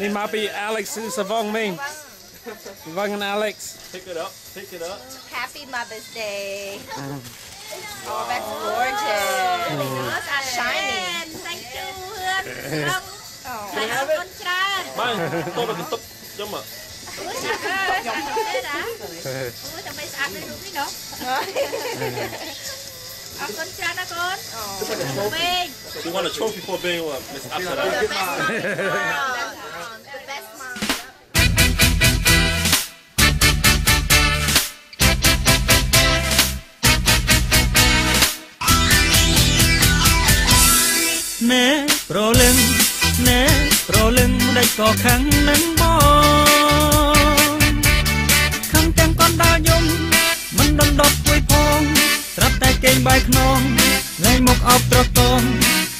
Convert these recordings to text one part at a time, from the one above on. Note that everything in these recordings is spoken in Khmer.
នេះមកពី Alex សវងមែនវង Alex Pick it up, pick it up. Happy Mother's Day. Oh, that's gorgeous. Shiny. Thank you ហឿនអរគុណច្រើន Mine, stop at the top. Jump up. អូស្អាតខ្ញុំទេណាអូដើម្បីស្អាតដូចរូបនេះណោះ អរគុណច្រើនណាកូនវិញ You want a trophy for being what? Miss The Apsara. best mom. The best mom. ណែប្រលឹងណែប្រលឹងម្ដេចក៏ខឹងនឹងបងខឹងទាំងកូនដាល់យំមិនដណ្ដប់ជួយផងស្រាប់តែ គេងបាយខ្នងលែងមកអោបត្រកង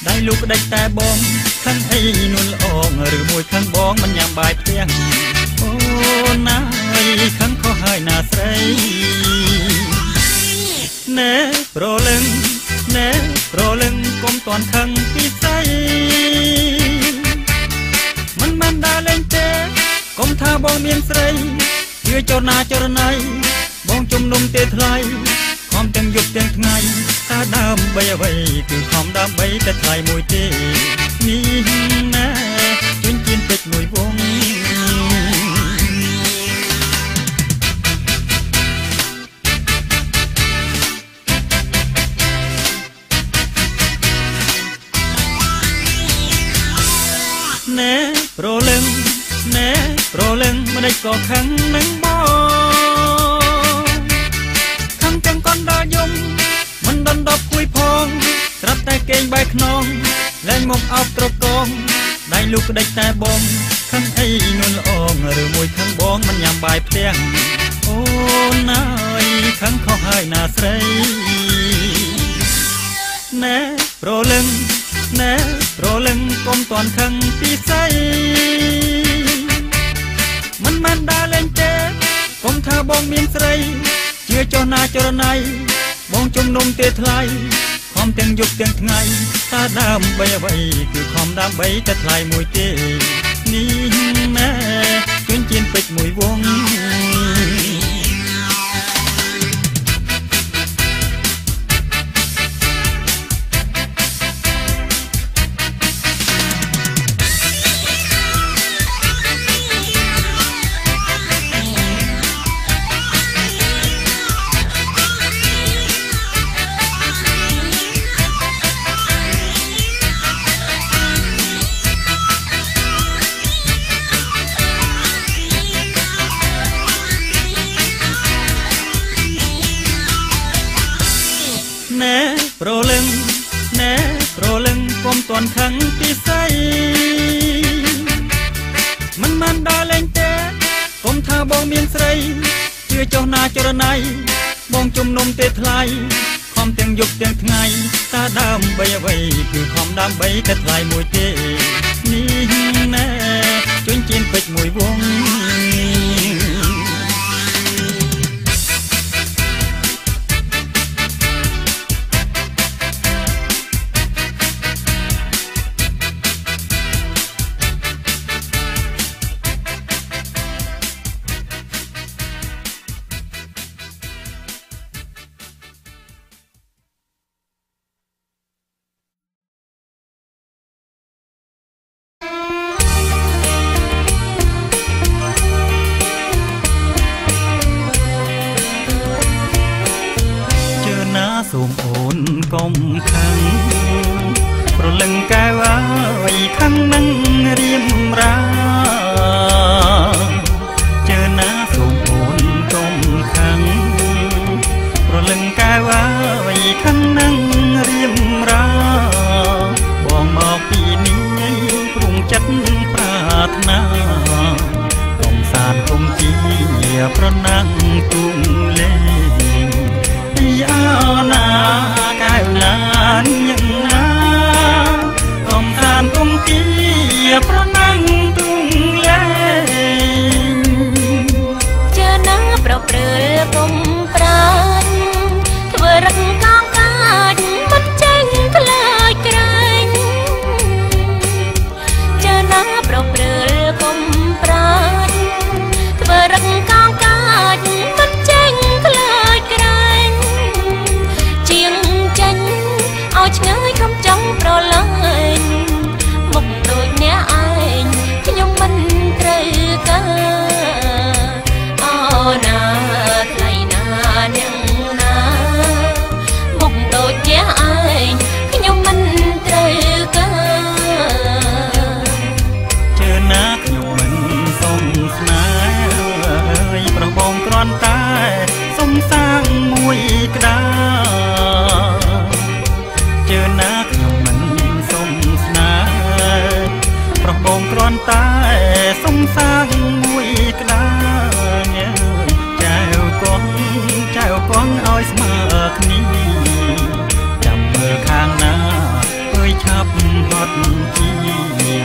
ដៃលោកក្ដេចតែបងខឹងអីនួនល្អងឬមួយខឹងបងមិនញ៉ាំបាយផ្ទះអូណាយខឹងខុសហើយណាស្រីណែប្រលឹងណែប្រលឹងកុំតន់ខឹងពីស្អីមិនបានដើរលេងទេកុំថាបងមានស្រីជឿចរណាចរណៃបងជំនុំទេថ្លៃ ខំទាំងយប់ទាំងថ្ងៃតើដើម្បីអ្វីគឺខំដើម្បីតែថ្លៃមួយទេនេះណែជញ្ជៀនពេជ្រមួយវងណែប្រលឹងណែប្រលឹងម្ដេចក៏ខឹងនឹងបងខឹងទាំងកូ នដល់យំមិនដណ្ដប់គួយផងស្រាប់តែគេងបែកខ្នងលែងមកអោបត្រកងដៃលូកក្ដេចតែបងខឹងអីនួនល្អងឬមួយខឹងបងមិនញ៉ាំបាយផ្ទះអូនណាយខឹងខុសហើយណាស្រីណែប្រលឹងណែប្រលឹងកុំតន់ខឹងពីស្អីមិនមែនដើរលេងទេកុំថាបងមានស្រី ជឿចុះណាចរណៃបងជំនុំទេថ្លៃខំទាំងយប់ទាំងថ្ងៃតើដើម្បីអ្វីគឺខំដើម្បីតែថ្លៃមួយទេនេះណែជឿនជៀនពេជ្រមួយវង ណែប្រលឹងណែប្រលឹងកុំតន់ខឹងពីស្អីមិនបានដើរលេងទេកុំថាបងមានស្រីជឿចុះណាចរណៃបងជំនុំទេថ្លៃខំទាំងយប់ទាំងថ្ងៃតើដើម្បីអ្វីគឺខំដើម្បីតែថ្លៃមួយទេនេះណែជួញជៀនពេជ្រមួយវង កុំខឹងប្រលឹងកែវអើយខឹងនឹងរៀមរាជឿណាសូមអូនកុំខឹងប្រលឹងកែវអើយខឹងនឹងរៀមរាបងមកពីនេះព្រុងចិត្តប្រាថ្នាកំសាន្តគុំជាប្រណាំ គ្រាន់តែសុំសាងមួយក្តារញើចៅកងចៅកងឲ្យស្មើគ្នាចាំមើលខាងណាអើយឆាប់ហត់ជា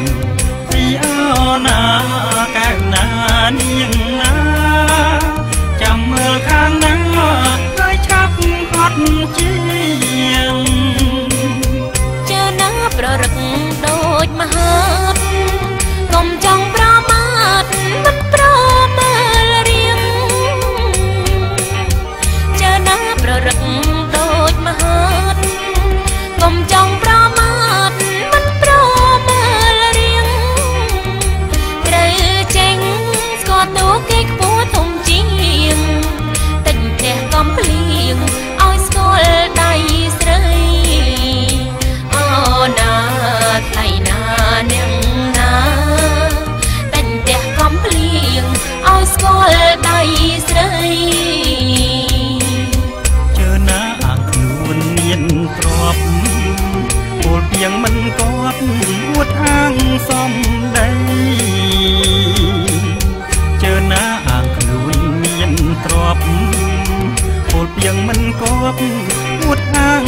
ងពីអណាកែវណានាងណាចាំមើលខាងណាអើយឆាប់ហត់ជាងជើណាប្ររឹកដូចមហា ទ្រពពលពីងមិនគប់អួតអាងសំដីជើណាអាងខ្លួនមានទ្រពពលពីងមិនគប់អួតអាង